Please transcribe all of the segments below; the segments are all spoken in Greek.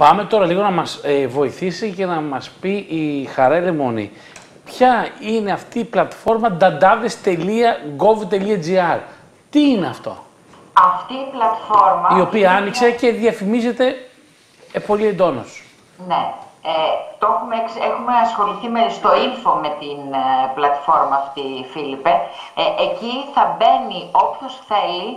Πάμε τώρα λίγο να μας ε, βοηθήσει και να μας πει η Χαρέ Λεμόνη. Ποια είναι αυτή η πλατφόρμα dadades.gov.gr. Τι είναι αυτό; Αυτή η πλατφόρμα... Η οποία άνοιξε και διαφημίζεται ε, πολύ εντόνως. Ναι. Ε, το έχουμε, έχουμε ασχοληθεί με, στο info με την ε, πλατφόρμα αυτή, Φίλιππε. Ε, εκεί θα μπαίνει όποιος θέλει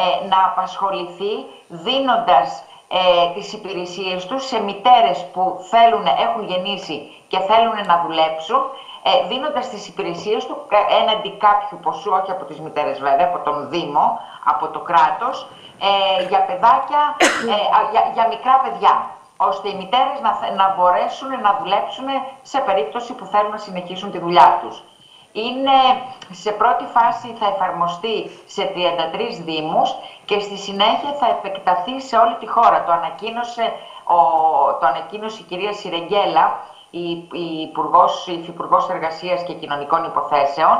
ε, να απασχοληθεί δίνοντας ε, τις υπηρεσίες τους σε μητέρες που θέλουν, έχουν γεννήσει και θέλουν να δουλέψουν, ε, δίνοντας τις υπηρεσίες του έναντι κάποιου ποσού, όχι από τις μητέρες βέβαια, από τον Δήμο, από το κράτος, ε, για παιδάκια, ε, για, για μικρά παιδιά ώστε οι μητέρες να, να μπορέσουν να δουλέψουν σε περίπτωση που θέλουν να συνεχίσουν τη δουλειά τους. Είναι σε πρώτη φάση θα εφαρμοστεί σε 33 Δήμους και στη συνέχεια θα επεκταθεί σε όλη τη χώρα. Το ανακοίνωσε, ο, το ανακοίνωσε η κυρία Σιρεγγέλα, η, η Υπουργός, η Υφυπουργός Εργασίας και Κοινωνικών Υποθέσεων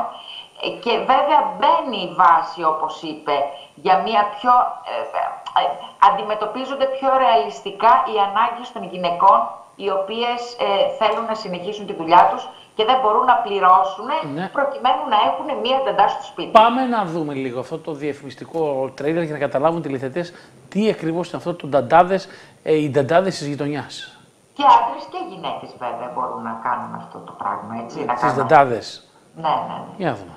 ε, και βέβαια μπαίνει η βάση, όπως είπε, για μια πιο... Ε, ε, αντιμετωπίζονται πιο ρεαλιστικά οι ανάγκες των γυναικών οι οποίες θέλουν να συνεχίσουν τη δουλειά τους και δεν μπορούν να πληρώσουν ναι. προκειμένου να έχουν μία νταντά στο σπίτι. Πάμε να δούμε λίγο αυτό το διαφημιστικό τρέιλερ για να καταλάβουν τηλεθετές τι ακριβώς είναι αυτό το νταντάδες, ε, οι νταντάδες της γειτονιάς. Και άντρες και γυναίκες βέβαια μπορούν να κάνουν αυτό το πράγμα, έτσι. να τις νταντάδες. Ναι, ναι, ναι. Για να δούμε.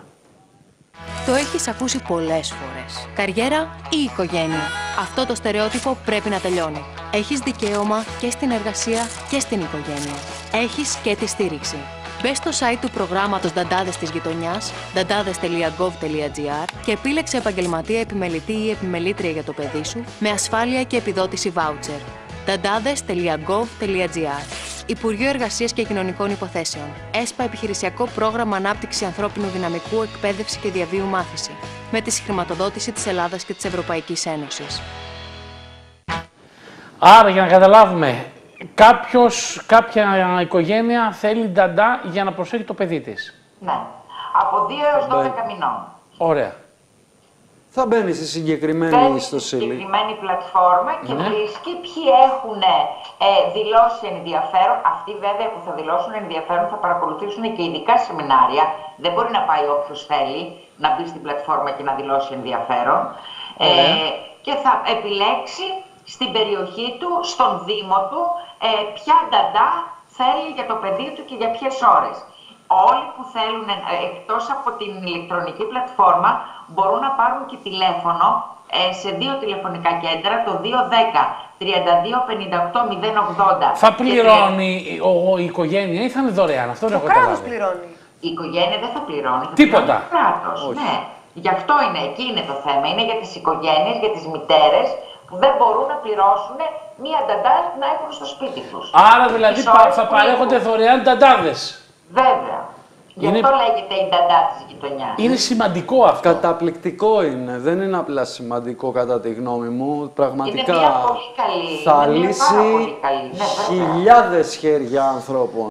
Το έχεις ακούσει πολλές φορές. Καριέρα ή οικογένεια. Αυτό το στερεότυπο πρέπει να τελειώνει. Έχεις δικαίωμα και στην εργασία και στην οικογένεια. Έχεις και τη στήριξη. Μπες στο site του προγράμματος Δαντάδες της γειτονιάς, dantades.gov.gr και επίλεξε επαγγελματία επιμελητή ή επιμελήτρια για το παιδί σου με ασφάλεια και επιδότηση voucher. dantades.gov.gr Υπουργείο Εργασίας και Κοινωνικών Υποθέσεων. ΕΣΠΑ Επιχειρησιακό Πρόγραμμα Ανάπτυξης Ανθρώπινου Δυναμικού, Εκπαίδευση και Διαβίου Μάθηση. Με τη συγχρηματοδότηση της Ελλάδας και της Ευρωπαϊκής Ένωσης. Άρα, για να καταλάβουμε, κάποιος, κάποια οικογένεια θέλει νταντά για να προσέχει το παιδί της. Ναι. Από 2 έως 12 μηνών. Ωραία. Θα μπαίνει στη συγκεκριμένη Μπαίνει στη ιστοσελίδα. συγκεκριμένη πλατφόρμα και Ναι. βρίσκει ποιοι έχουν ε, δηλώσει ενδιαφέρον. Αυτοί βέβαια που θα δηλώσουν ενδιαφέρον θα παρακολουθήσουν και ειδικά σεμινάρια. Δεν μπορεί να πάει όποιος θέλει να μπει στην πλατφόρμα και να δηλώσει ενδιαφέρον. Ε, Ωραία. και θα επιλέξει στην περιοχή του, στον Δήμο του, ε, ποια νταντά θέλει για το παιδί του και για ποιες ώρες. Όλοι που θέλουν, ε, εκτός από την ηλεκτρονική πλατφόρμα, μπορούν να πάρουν και τηλέφωνο ε, σε δύο τηλεφωνικά κέντρα, το 210 32 58 080. Θα και πληρώνει ο, η οικογένεια ή θα είναι δωρεάν. Αυτό δεν Το έχω κράτος καταλάβει. πληρώνει. Η οικογένεια δεν θα πληρώνει. Θα Τίποτα. πληρώνει το κράτος. Ναι. Γι' αυτό είναι, εκεί είναι το θέμα. Είναι για τις οικογένειες, για τις μητέρες που δεν μπορούν να πληρώσουν μία νταντά να έχουν στο σπίτι τους. Άρα δηλαδή Τις πα- ώρες θα που παρέχονται λείπουν. δωρεάν νταντάδες. Βέβαια. Γι' Είναι- αυτό λέγεται η νταντά της γειτονιάς. Είναι σημαντικό αυτό. Καταπληκτικό είναι. Δεν είναι απλά σημαντικό κατά τη γνώμη μου. Πραγματικά Είναι μια πολύ καλή. θα είναι μια πάρα λύσει πολύ καλή. Ναι, βέβαια. χιλιάδες χέρια ανθρώπων.